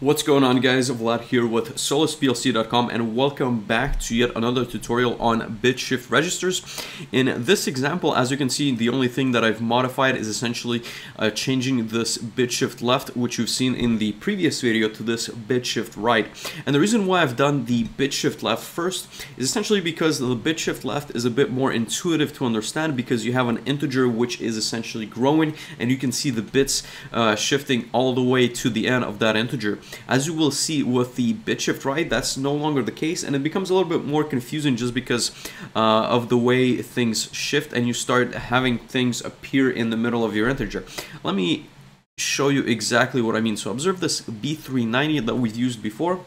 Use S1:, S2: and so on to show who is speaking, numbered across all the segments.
S1: What's going on guys, Vlad here with solisplc.com and welcome back to yet another tutorial on bit shift registers. In this example, as you can see, the only thing that I've modified is essentially uh, changing this bit shift left, which you've seen in the previous video, to this bit shift right. And the reason why I've done the bit shift left first is essentially because the bit shift left is a bit more intuitive to understand because you have an integer which is essentially growing and you can see the bits uh, shifting all the way to the end of that integer. As you will see with the bit shift right, that's no longer the case, and it becomes a little bit more confusing just because uh, of the way things shift and you start having things appear in the middle of your integer. Let me show you exactly what I mean. So observe this B390 that we've used before,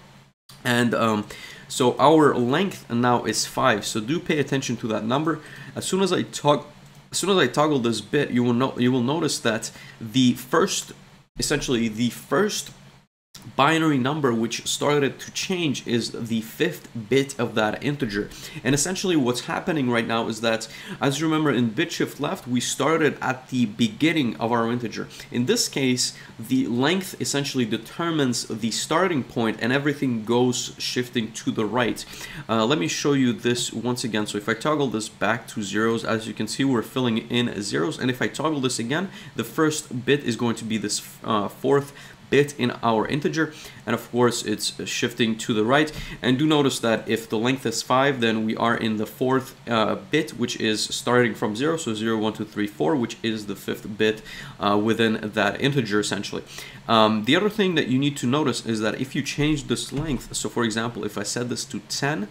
S1: and um, so our length now is 5, so do pay attention to that number. As soon as I talk as soon as I toggle this bit, you will know you will notice that the first essentially the first binary number which started to change is the fifth bit of that integer. And essentially what's happening right now is that as you remember in bit shift left we started at the beginning of our integer. In this case the length essentially determines the starting point and everything goes shifting to the right. Uh, let me show you this once again. So if I toggle this back to zeros as you can see we're filling in zeros. And if I toggle this again the first bit is going to be this uh, fourth bit in our integer and of course it's shifting to the right. And do notice that if the length is 5 then we are in the fourth uh, bit which is starting from 0 so 0 1 2 3 4 which is the fifth bit uh, within that integer essentially. Um, the other thing that you need to notice is that if you change this length so for example if I set this to 10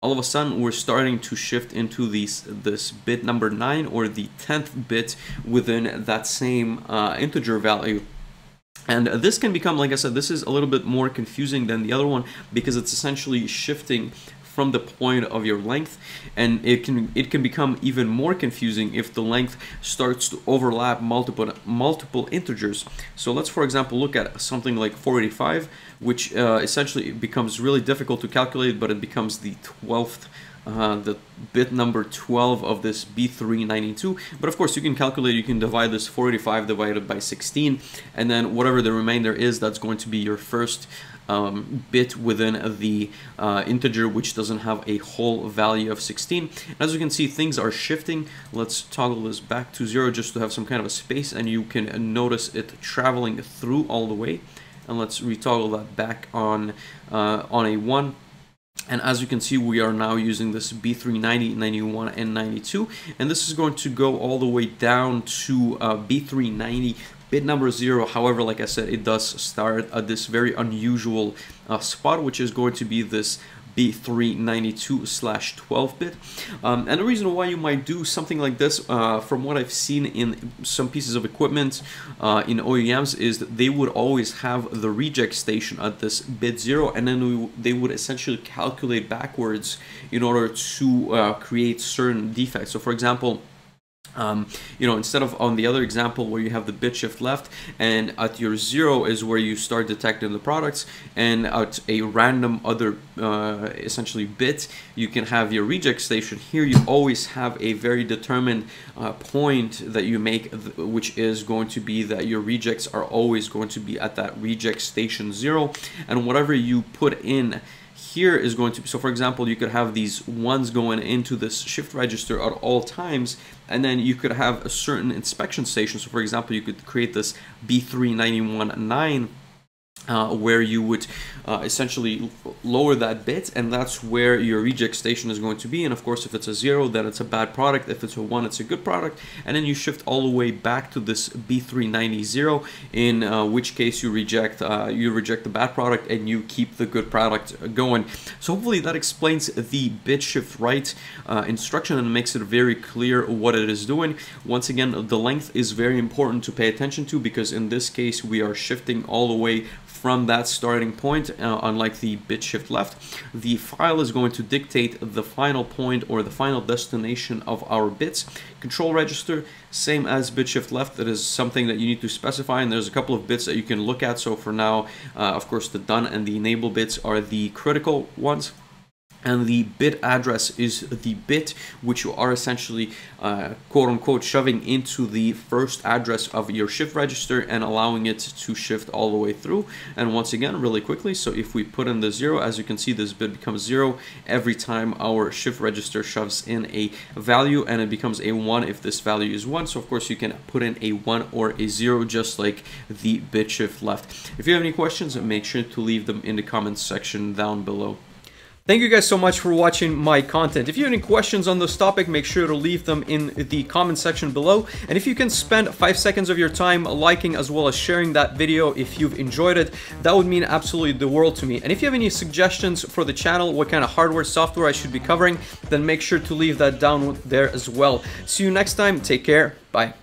S1: all of a sudden we're starting to shift into these this bit number 9 or the 10th bit within that same uh, integer value and this can become, like I said, this is a little bit more confusing than the other one because it's essentially shifting from the point of your length and it can it can become even more confusing if the length starts to overlap multiple multiple integers. So let's for example look at something like 485 which uh, essentially becomes really difficult to calculate but it becomes the 12th uh, the bit number 12 of this B392. But of course, you can calculate, you can divide this 485 divided by 16, and then whatever the remainder is, that's going to be your first um, bit within the uh, integer which doesn't have a whole value of 16. As you can see, things are shifting. Let's toggle this back to zero just to have some kind of a space and you can notice it traveling through all the way. And let's retoggle that back on, uh, on a 1 and as you can see, we are now using this B390, 91, and 92. And this is going to go all the way down to uh, B390 bit number zero. However, like I said, it does start at this very unusual uh, spot, which is going to be this B392 slash 12 bit. Um, and the reason why you might do something like this, uh, from what I've seen in some pieces of equipment uh, in OEMs, is that they would always have the reject station at this bit zero, and then we, they would essentially calculate backwards in order to uh, create certain defects. So, for example, um, you know, instead of on the other example where you have the bit shift left and at your zero is where you start detecting the products and at a random other uh, essentially bit you can have your reject station. Here you always have a very determined uh, point that you make which is going to be that your rejects are always going to be at that reject station zero. And whatever you put in here is going to be, so for example, you could have these ones going into this shift register at all times, and then you could have a certain inspection station. So for example, you could create this B3919 uh, where you would uh, essentially lower that bit and that's where your reject station is going to be. And of course if it's a zero then it's a bad product. If it's a one it's a good product. And then you shift all the way back to this B390 in uh, which case you reject uh, you reject the bad product and you keep the good product going. So hopefully that explains the bit shift right uh, instruction and makes it very clear what it is doing. Once again the length is very important to pay attention to because in this case we are shifting all the way from that starting point, uh, unlike the bit shift left. The file is going to dictate the final point or the final destination of our bits. Control register, same as bit shift left, that is something that you need to specify and there's a couple of bits that you can look at. So for now, uh, of course, the done and the enable bits are the critical ones. And the bit address is the bit which you are essentially uh, quote unquote shoving into the first address of your shift register and allowing it to shift all the way through. And once again really quickly so if we put in the zero as you can see this bit becomes zero every time our shift register shoves in a value and it becomes a one if this value is one. So of course you can put in a one or a zero just like the bit shift left. If you have any questions make sure to leave them in the comments section down below Thank you guys so much for watching my content. If you have any questions on this topic, make sure to leave them in the comment section below. And if you can spend five seconds of your time liking as well as sharing that video if you've enjoyed it, that would mean absolutely the world to me. And if you have any suggestions for the channel, what kind of hardware, software I should be covering, then make sure to leave that down there as well. See you next time. Take care. Bye.